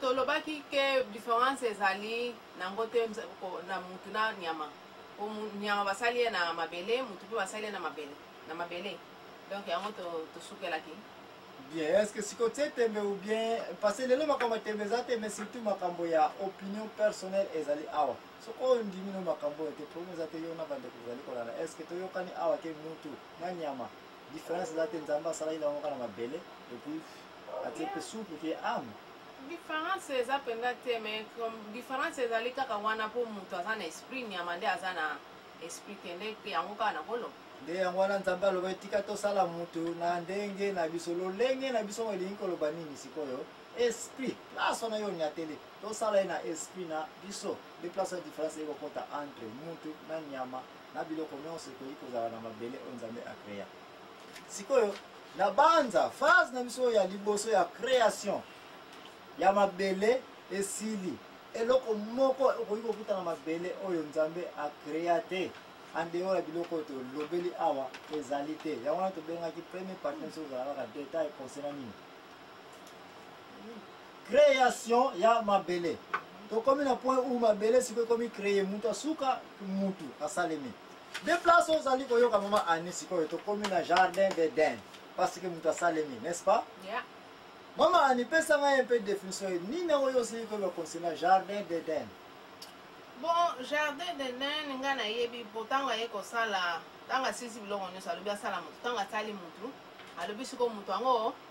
tolobaki ke différence ezali nango te na mutu na nyama po nyama basali ye na mabele mutu mpe basali ye na mabele na mabele donc yango tosukelaki bien est ce que siko tie tembe ou bien parce que lelo makambo ya tembe eza te mais surtout makambo ya opinion personnelle ezali awa soki oyo ondimi no makambo oyo te problème eza te yo na bandeko ozali kolanda est ce que toyokani awa ke mutu na nyama Difference eza te Nzambe asalaki na kaka na mabele et puis atie pe souple qui est âme. Difference eza penza te mais difference ezali kaka wana po moto aza na esprit nyama nde aza na esprit te nde yango kaka na koloba. nde yango wana nzambe aloba etika tosala moto na ndenge na biso lolenge na biso elingi koloba nini sikoyo esprit place wana yo onyateli tosala ye na esprit na biso nde place ya difference ekokota entre mutu na nyama na biloko nyonso ekoki kozala na mabele oyo nzambe akrea sikoyo na banza phase na biso ya liboso ya création ya mabele esili eloko moko okoki kokuta na mabele oyo nzambe akrea te andeyoo ya biloko oyo tolobeli awa ezali te yango wana tobengaki premier partie biso kozala kaka detail concernant nini Creation ya mabele. Tokomi na point où mabele sikoyo ekomi créer mutu asuka mutu asalemi. De place ozali koyoka mama Annie sikoyo tokomi na jardin d'Eden parce que mutu asalemi, n'est-ce pas? Yeah. Mama Annie pesa ngai un peu définition nini oyo osili koyeba concernant jardin d'Eden. Bon, jardin d'Eden ngai nayebi po ntango aye kosala ntango asilisi biloko nyonso alobi asala motu ntango asali motu alobi sikoyo motu yango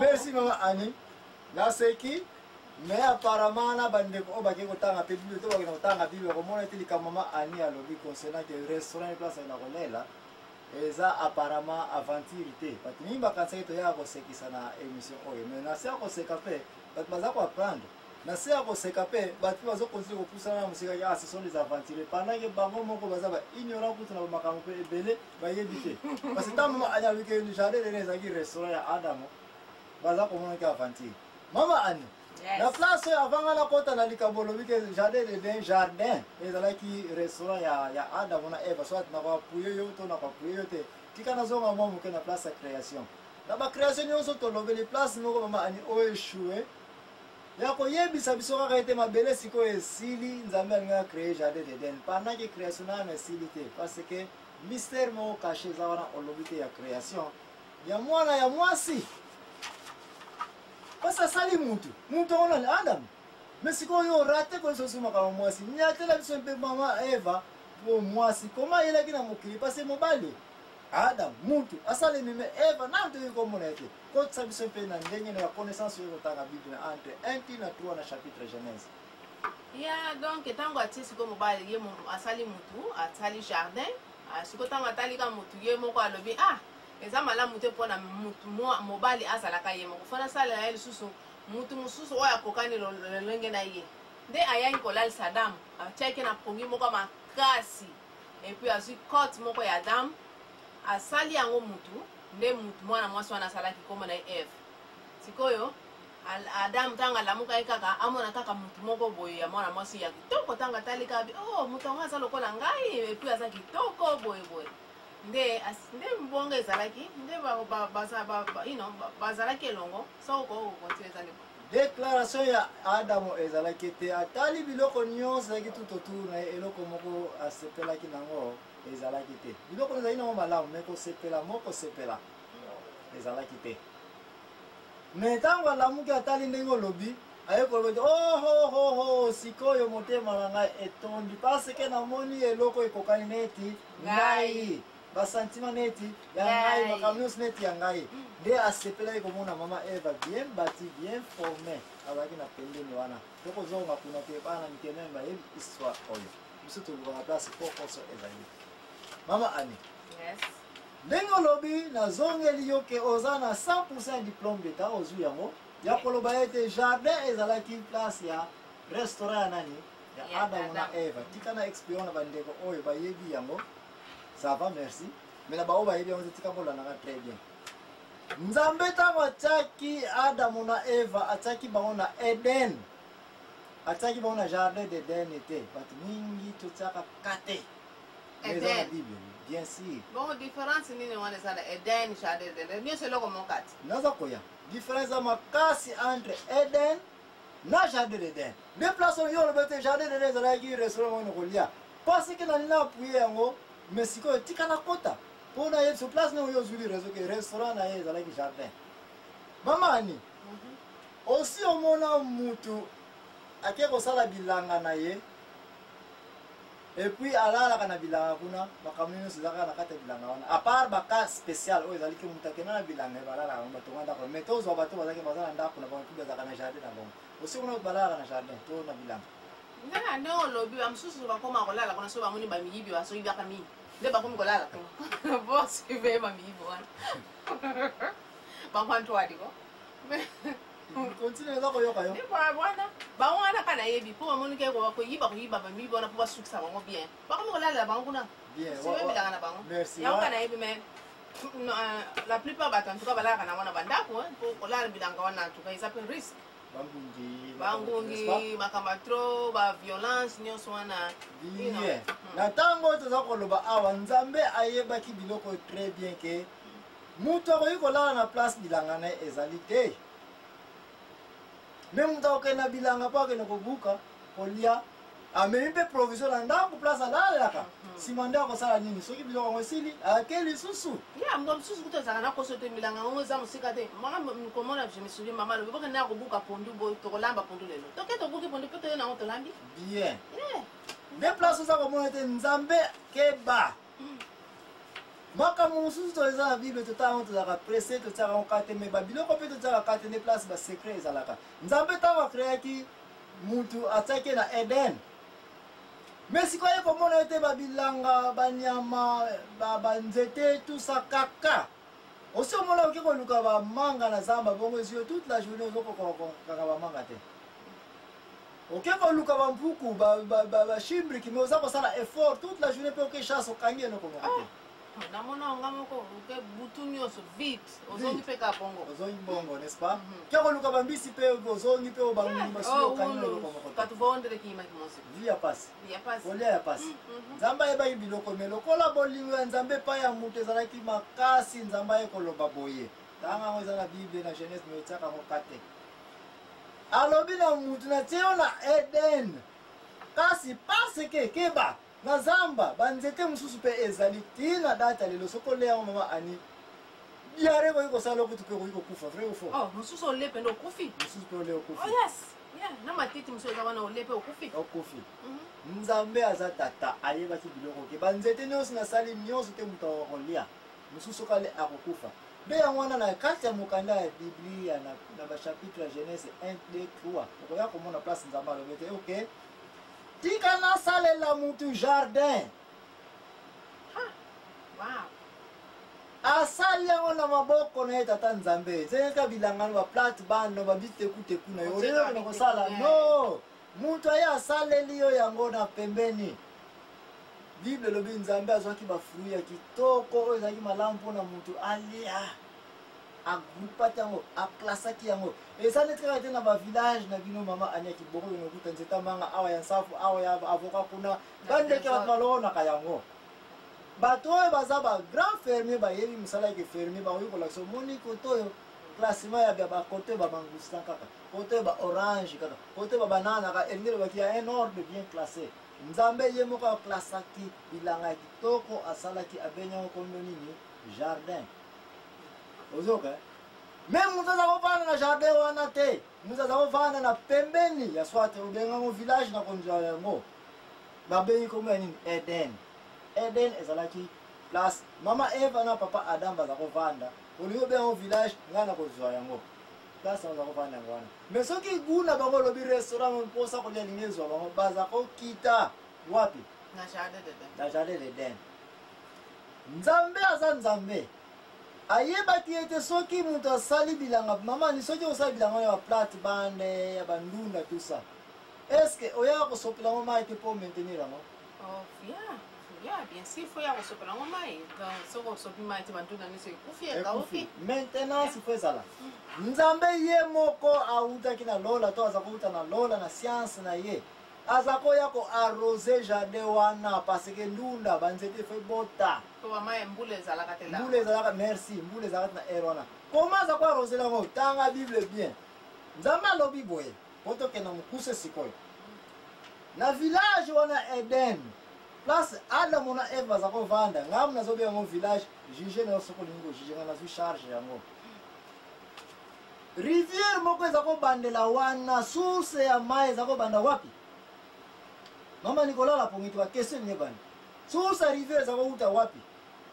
merci mama ani naseki mais apparemment na bandeko oyo bakei kotanga mpe bible to bakenda kotanga bible komona ete likambo mama ani alobi concernant ke restaurant place na kolela eza apparemment aventure te bato mingi bakanisaki toyaka kosekisa na émission oyo mais nasi ya koseka mpe bato baza koapprendre na se ya koseka mpe bato mpe bazokontinue kopusana na mosika ya ah, ce sont des aventuriers pendant ke bango moko baza ba ignorant kutu na bamakambo mpe ebele bayebi te parce que ntango mama ani alobi ke jardin dene ezalaki restaurant ya adamo baza komona ke aventure mama ani na place oyo avanga nakota na likambo olobi ke jardin deden jardin ezalaki restaurant ya, ya adamo na eva soit nakapuye yo to nakapuye yo te tika nazonga mwa moke na place ya création na bacréation nyonso tolobeli place moko mama ani oechoue ya koyebisa biso kaka ete mabele sikoyo esili nzambe alingi acree jardin d'eden pendant que création nano esili te parce que mystère moko cache eza wana olobi te ya création ya mwana ya mwasi pasi asali mutu mutu yango nani adam me sikoyo orate koyesa biso makambo mwasi nyatela biso mpe mama eva po mwasi koma ayelaki na mokili pasi mobali Adam, mutu, asalemi me Eva, nanu toyei komona ye te. Kotisa biso mpe na ndenge na ya connaissance oyo kotanga Biblia entre 1 ti na 3 na chapitre Genèse. Ya donc ntango atie sikoyo mobali ye asali mutu, asali jardin, ah, sikoyo ntango atali ka mutu ye moko alobi ah eza malamu te mpo na mutu mobali azalaka ye moko fana asala ye lisusu mutu mosusu oyo akokani lolenge na ye nde ayaki kolalisa damu atiaki na pongi moko makasi epuis azwi cote moko ya dame asali yango mutu nde mutu mwana mwasi wana asalaki nkombo na ye eve sikoyo adam ntango alamukaki kaka amona kaka mutu moko boye ya mwana mwasi ya kitoko ntango atali kaka bi o oh, moto yango aza lokola ngai epuis aza kitoko boye boye nde nde mbongo ezalaki nde bazalaki elongo soko kokokontio eza Declaration ya Adamo ezalaki ete atali biloko nyonso ezalaki tout autour na ye, eloko moko asepelaki nango ezalaki te. Biloko ezalaki nango malamu, mais kosepela mo kosepela ezalaki te. Mais ntango alamuki atali ndenge olobi, aye koloba ete ohohoho, oh, oh, oh, sikoyo motema na ngai etondi parce que namoni eloko ekokani neti ngai. basantima neti ya ngai makambo nyonso neti ya ngai nde asepelaki komona mama eva bien bati bien forme azalaki na pembeni wana tokozonga kuna te bana mike meme bayebi histoire oyo biso tolukaka place po poso ezali mama ani ndenge olobi nazongeli yo ke oza na 100 diplome d'etat ozwi yango ya koloba ete jardin ezalaki place ya restaurant ya nani ya adamu na eva tika na experience na bandeko oyo bayebi yango ça va merci mais na bango bayebi yango etika bolandaka très bien nzambe ntango atyaki adamu na eva atyaki bango na eden atyaki bango na jardin d'eden te bato mingi totyaka kate eza na bible bien sûr bongo différence nini wana eza na eden jardin d'eden nyonso eloko mokati naza koya différence eza makasi entre eden na jardin d'eden nde place oyo yo olobi te jardin d'eden ezalaki restaurant moko na kolia parce que nani na appuye yango mais sikoyo tika nakota mpo nayebisa place ndenge yo ozwili réseau ke restaurant na ye ezalaki jardin mamani mhm. osi omona mutu ake kosala bilanga na ye et puis alalaka na bilanga kuna makambo nyonso eza kaka na kati ya bilanga wana apart bacas spécial oyo ezali ke moto akenda na bilanga balalaka yango batonga ndako mais tozwa bato bazalaki baza na ndako na bango mpe bazalaka na jardin na bango osi kuna balalaka na jardin to na bilanga nana ndenge olobi bamosusu bakoma kolala kuna so bamoni bamiyibi basoyibaka mingi nde bakomi kolala kuna bosi mpe bamiyibi wana bango antoadiko continue naza koyoka yo wana bango wana ka nayebi mpo bamoni ke koyiba koyiba bamiyibi wana mpo basukisa bango bien bakomi kolalela bango kuna siyobilaka na bango yango ka nayebi me euh, la plupart bato antuka balalaka na wana bandako mpo kolala bilanga wana antuka eza mpe risque bangungi makambo ya tro baviolence nyonso wana bien hmm. na ntango oyo toza koloba awa nzambe ayebaki biloko très bien ke Mutu akoki kolala na place bilanga na ye ezali te. Me mutu akokende na bilanga mpo akende kobuka kolia amemi mpe provision na ndako place alalelaka mhm. nsima nde akosala nini soki biloko yango esili ake lisusu yango mosusu kutu ezalaka na koso te milanga yango eza mosika te mwana mikomona je misuli mama lobi bokende ya kobuka pondu boye tokolamba pondu lelo toke tobuki pondu mpo toye nango tolambi bien nde place oza komona te nzambe keba makambo mosusu to eza na bible totala yango tozalaka presse totiaka yango kate me babiloko mpe totiaka kate nde place basecret ezalaka nzambe ntango akreaki mutu atiaki ye na eden me sikoyo ye komona ye te babilanga banyama banzete tusa kaka osi omona oke koluka bamanga na zamba bongo ezwi yo toute la journée ozokokoka bamanga te oke koluka bampuku bashimbriki me oza kosala effort toute la journée mpe oke chasse okangi ye noko moko te ah, namona onga moko oke butu nyonso vite ozongi mpe ka bongo ozongi bongo n'est ce pas mhm. ke koluka bambisi mpe ozongi mpe obangimasuokangilokokatu vondele kiyimaki monsi vi ya pasi kolia ya pasi mhm, mhm. nzambe ayebaki biloko me lokola bolingo ya nzambe epai ya moto ezalaki makasi nzambe aye koloba boye tanga yango eza na bible na genèse me otiaka yango kate alobi na mutu na tie yo na eden kasi parce que keba na zamba banzete mosusu mpe ezali ti na data lelo soki olei yango mama ani diare ekoki kosala loko tupe ekoki kokufa vrai ou faux oh, mosusu olei mpe nde okufi mosusu mpe olei okufi oh, yes na matiti mosusu eza wana olei mpe okufi okufi mhm. nzambe aza tata ayebaki biloko ke banzete nyonso nasali nyonso te moto akolia mosusu soki ale akokufa nde yango wana na kati ya mokanda ya biblia na, na bachapitre ya genèse 1 2 3 okoya komona place nzambe alobi te ok tika nasalela motu jardin asali yango na maboko na ye tata nzambe ezengeka bilangano baplate bano babitekuteku na yo oleloko na kosala no Moto aye asaleli yo yango na pembeni. Bible elobi Nzambe azwaki bafrui ya kitoko oyo ezalaki malamu mpo na moto alia, agrupaki yango, aklasaki yango. Eza neti kaka te na bavillage na bino, mama Ania Kiboko yo nokuta nzeta manga awa ya nsafu, awa ya avoka kuna, bandeke bato balonaka yango. Bato oyo baza ba grand fermier bayebi mosala yeke fermier bakoki kolakisa omoni koto oyo classement ya bia ba kote ba mangustan kaka kote ba orange kaka kote ba banana kaka elingi elobaki ya un ordre bien classé nzambe ye moko aklasaki bilanga ya kitoko asalaki abengi yango komino nini jardin ozoka me moto aza kovanda na jardin wana te moto aza kovanda na pembeni ya swate obenga yango village na konzwa yango babengi kombo ya nini eden eden ezalaki place mama eva na papa adam baza kovanda olingi obe yango village ngai nakozwa yango place yango zakofanda yango wana me soki gu na bango olobi restaurant yango mposa kolia elingi ezwa bango baza kokita wapi na jardin de den nzambe aza nzambe ayebaki ye te soki moto asali bilanga mamani soki osali bilanga ya baplate bande ya bandunda tusa estce oyaka kosopela yango mai te mpo maintenir yango Oh, fia. Fia, bien sûr, faut ya kosopela ngo mai. Donc, soki osopi mai te bantuna nyonso ekufi, ekauki. Maintenance ifo ezala. Nzambe ye moko awutaki na lola to aza kowuta na lola na science na ye. aza koya ko arrose jardin wana parce que ndunda banzete fo ebota mbula ezalaka merci mbula ezalaka na aire wana koma aza ko arrose yango tanga bible bien nzambe alobi boye mpo tokenda mokuse sikoyo na village wana eden place adamu na eve baza kovanda ngamu nazobe yango village juge na yo soko olingi kojuge nga nazwi charge yango rivière moko eza kobandela wana source ya mai eza kobanda wapi mama nikola lapongiti bakestion nini ebandi source ya rivière eza kowuta wapi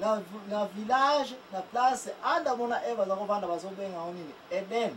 na, na village na place adamu na eve aza kovanda bazobenga yango nini eden